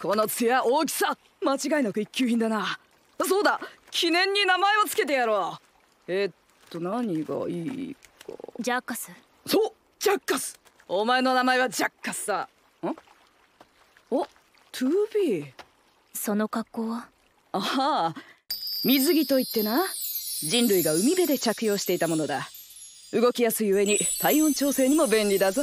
この艶大きさ間違いなく一級品だな。そうだ記念に名前をつけてやろう。えっと何がいいか。ジャッカス。そうジャッカス。お前の名前はジャッカスさ。ん？おトゥービー。その格好は？ああ。水着といってな。人類が海辺で着用していたものだ。動きやすい上に体温調整にも便利だぞ。